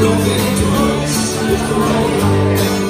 Don't get us.